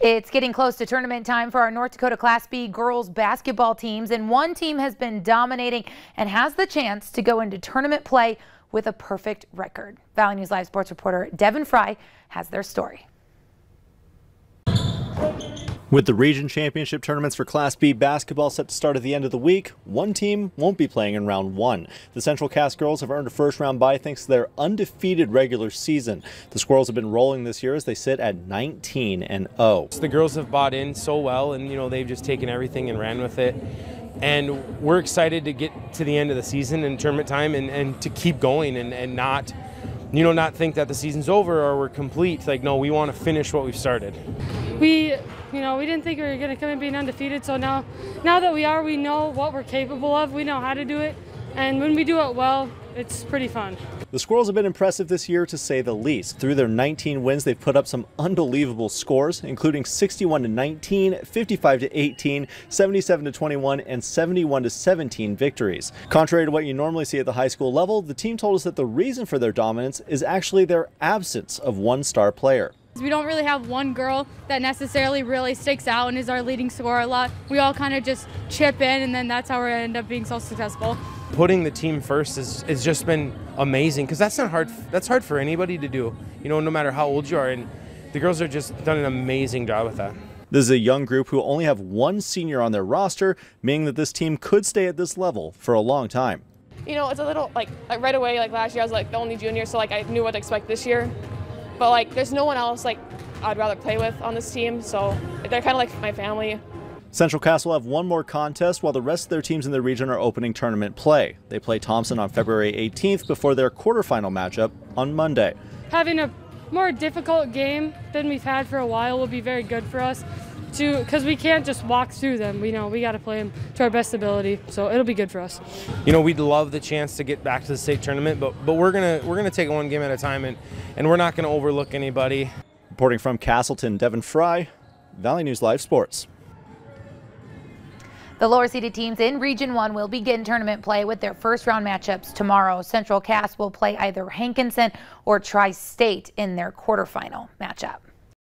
It's getting close to tournament time for our North Dakota Class B girls basketball teams, and one team has been dominating and has the chance to go into tournament play with a perfect record. Valley News Live sports reporter Devin Fry has their story. With the region championship tournaments for Class B basketball set to start at the end of the week, one team won't be playing in round one. The Central Cass girls have earned a first round bye thanks to their undefeated regular season. The Squirrels have been rolling this year as they sit at 19 and 0. The girls have bought in so well and you know they've just taken everything and ran with it. And we're excited to get to the end of the season and tournament time and, and to keep going and, and not you know, not think that the season's over or we're complete. Like, no, we want to finish what we've started. We, you know, we didn't think we were going to come in being undefeated. So now, now that we are, we know what we're capable of. We know how to do it, and when we do it well, it's pretty fun. The Squirrels have been impressive this year to say the least. Through their 19 wins, they've put up some unbelievable scores, including 61 to 19, 55 to 18, 77 to 21, and 71 to 17 victories. Contrary to what you normally see at the high school level, the team told us that the reason for their dominance is actually their absence of one star player. We don't really have one girl that necessarily really sticks out and is our leading scorer a lot. We all kind of just chip in, and then that's how we end up being so successful putting the team first is has just been amazing because that's not hard. That's hard for anybody to do. You know, no matter how old you are, and the girls have just done an amazing job with that. This is a young group who only have one senior on their roster, meaning that this team could stay at this level for a long time. You know, it's a little like, like right away. Like last year, I was like the only junior, so like I knew what to expect this year. But like, there's no one else like I'd rather play with on this team, so they're kind of like my family. Central Cass will have one more contest while the rest of their teams in the region are opening tournament play. They play Thompson on February 18th before their quarterfinal matchup on Monday. Having a more difficult game than we've had for a while will be very good for us to because we can't just walk through them. We know we got to play them to our best ability, so it'll be good for us. You know, we'd love the chance to get back to the state tournament, but but we're gonna we're gonna take one game at a time, and and we're not gonna overlook anybody. Reporting from Casselton, Devin Fry, Valley News Live Sports. The lower seeded teams in Region 1 will begin tournament play with their first round matchups tomorrow. Central Cass will play either Hankinson or Tri State in their quarterfinal matchup.